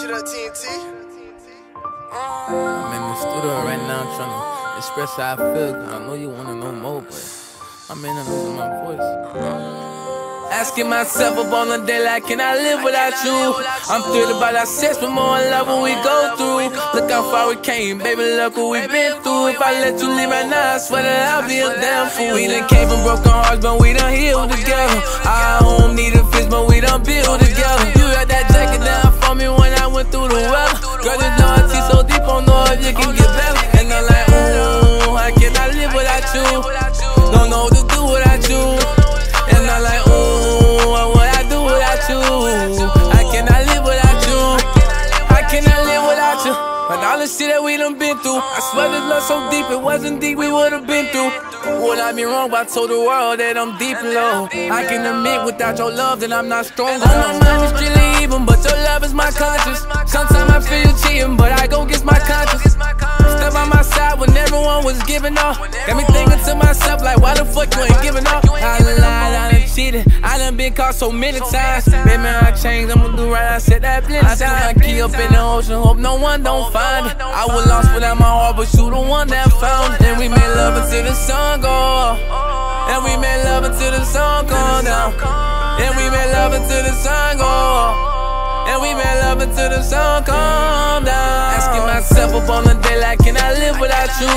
shit up TNT. I'm in the studio right now trying to express how I feel. I know you wanna know more, but I'm in and losing my voice. Asking myself up on the day like, can I live without you? I'm thrilled about our sex, but more in love when we go through. Look how far we came, baby, look what we've been through. If I let you leave right now, I swear that I'll be a damn fool. We done came from broken hearts, but we done healed together. I the weather. Girl, this loyalty so deep, I know if you can get better. And I'm like, ooh, how can I live without you? Don't know what to do without you. And I'm like, ooh, what would I do without you? I cannot live without you. I cannot live without you. But all the shit that we done been through, I swear this love so deep, it wasn't deep, we would've been through. Would I be wrong, but I told the world that I'm deep and low. I can admit without your love that I'm not strong. On my mind is but your love is my conscience. Sometimes I feel you cheating, but I go against my conscience. Step by my side when everyone was giving up. Got me thinking to myself, like, why the fuck you ain't giving up? I lied, I done cheated, I done been caught so many times. Baby, I changed, I'ma do right, I said that plenty times. I threw my key up in the ocean, hope no one don't find it. I was lost without my heart, but you the one that found it. And we made love until the sun go up. And we made love until the sun go down. And we made love until the sun go up. And we made love until the sun come down. Asking myself up on the day, like, can I live without you?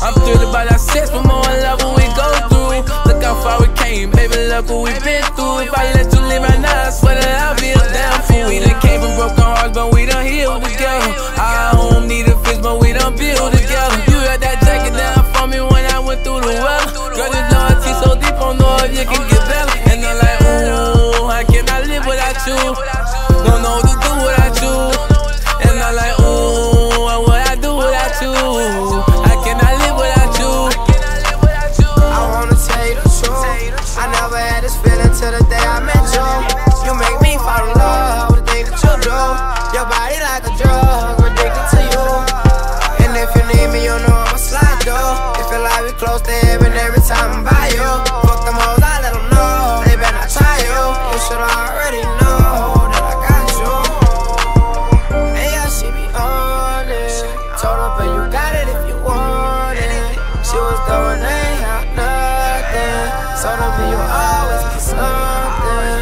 I'm thrilled about our sex, but more in love what we go through. Look how far we came, baby, look what we've been through. If I let you leave right now, I swear that I'll be a damn fool. We done came from broken hearts, but we done healed together. I don't need a fist, but we done build together. You had that jacket down for me when I went through the weather. Girl, this loyalty so deep, I know if you can get better. And I'm like, ooh, how can I live without you? Don't know what to do without you. And I'm like, ooh, what would I do without you? I cannot live without you. I wanna tell you the truth. I never had this feeling till the day I met you. You make me fall in love with the things that you do. Your body like a drug, I'm addicted to you. And if you need me, you know I'ma slide through. It feel like we close to heaven every time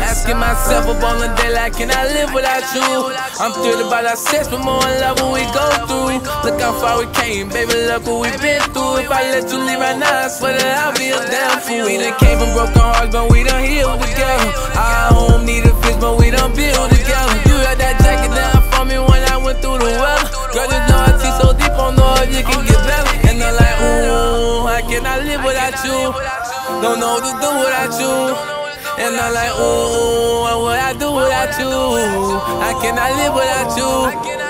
Asking myself up on the day, like, can I live without you? I'm thrilled about our sex, but more in love what we go through. Look how far we came, baby, look what we've been through. If I let you leave right now, I swear that I'll be a damn fool. We done came from broken hearts, but we done healed together. I don't need a fist, but we done build together. You had that jacket down for me when I went through the weather. Girl, you know I loyalty so deep, I know if you can get better. And I'm like, ooh, how can I live without you? Don't know what to do without you. And I'm like, ooh, what would I do without you? I cannot live without you.